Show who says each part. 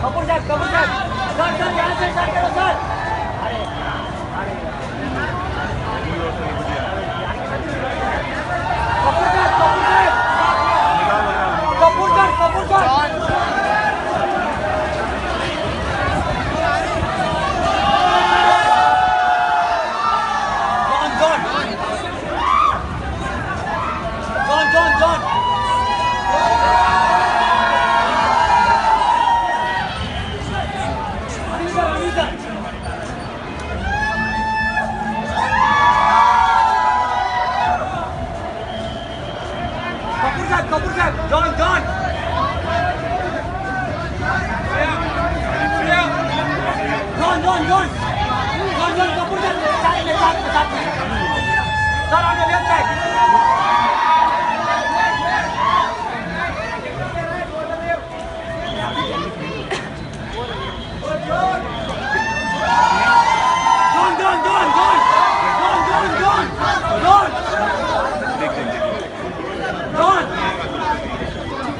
Speaker 1: কাপড় যাক কাপড় যাক kaburkan. Jangan, jangan. Jangan, jangan. Jangan, jangan kaburkan. Cari, cari, cari. Sekarang dia lihat, cek.